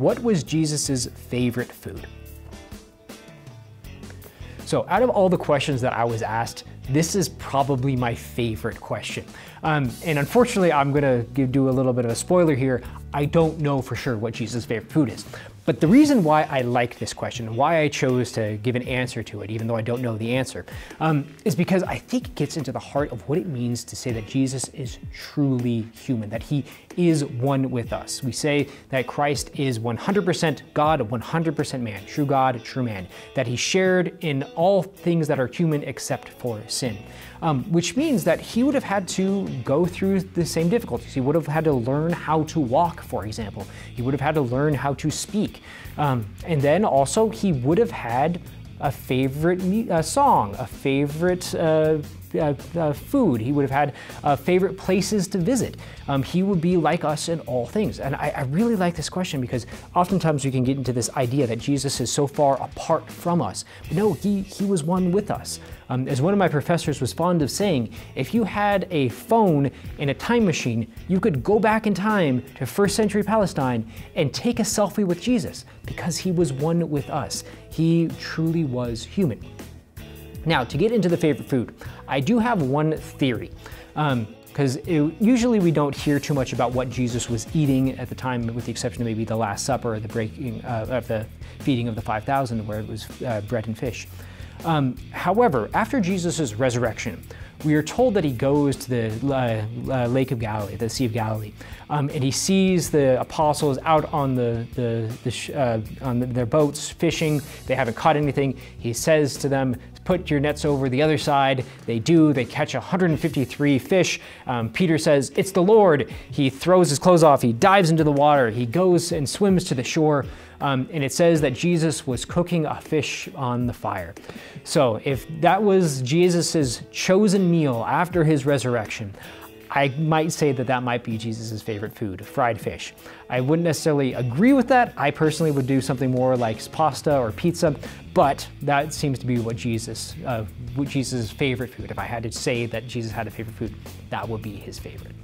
What was Jesus' favorite food? So out of all the questions that I was asked, this is probably my favorite question. Um, and unfortunately, I'm gonna give, do a little bit of a spoiler here. I don't know for sure what Jesus' favorite food is. But the reason why I like this question, why I chose to give an answer to it, even though I don't know the answer, um, is because I think it gets into the heart of what it means to say that Jesus is truly human, that he is one with us. We say that Christ is 100% God, 100% man, true God, true man, that he shared in all things that are human except for sin. Um, which means that he would have had to go through the same difficulties. He would have had to learn how to walk, for example. He would have had to learn how to speak. Um, and then also, he would have had a favorite uh, song, a favorite uh, uh, uh, food. He would have had uh, favorite places to visit. Um, he would be like us in all things. And I, I, really like this question because oftentimes we can get into this idea that Jesus is so far apart from us. But no, he, he was one with us. Um, as one of my professors was fond of saying, if you had a phone and a time machine, you could go back in time to first century Palestine and take a selfie with Jesus because he was one with us. He truly was human. Now, to get into the favorite food, I do have one theory. because um, usually we don't hear too much about what Jesus was eating at the time, with the exception of maybe the Last Supper or the breaking uh, of the feeding of the 5,000, where it was uh, bread and fish. Um, however, after Jesus' resurrection, we are told that he goes to the uh, uh, Lake of Galilee, the Sea of Galilee, um, and he sees the apostles out on the, the, the uh, on the, their boats fishing. They haven't caught anything. He says to them, "Put your nets over the other side." They do. They catch 153 fish. Um, Peter says, "It's the Lord." He throws his clothes off. He dives into the water. He goes and swims to the shore. Um, and it says that Jesus was cooking a fish on the fire. So if that was Jesus' chosen meal after his resurrection, I might say that that might be Jesus' favorite food, fried fish. I wouldn't necessarily agree with that. I personally would do something more like pasta or pizza, but that seems to be what Jesus, uh, Jesus' favorite food. If I had to say that Jesus had a favorite food, that would be his favorite.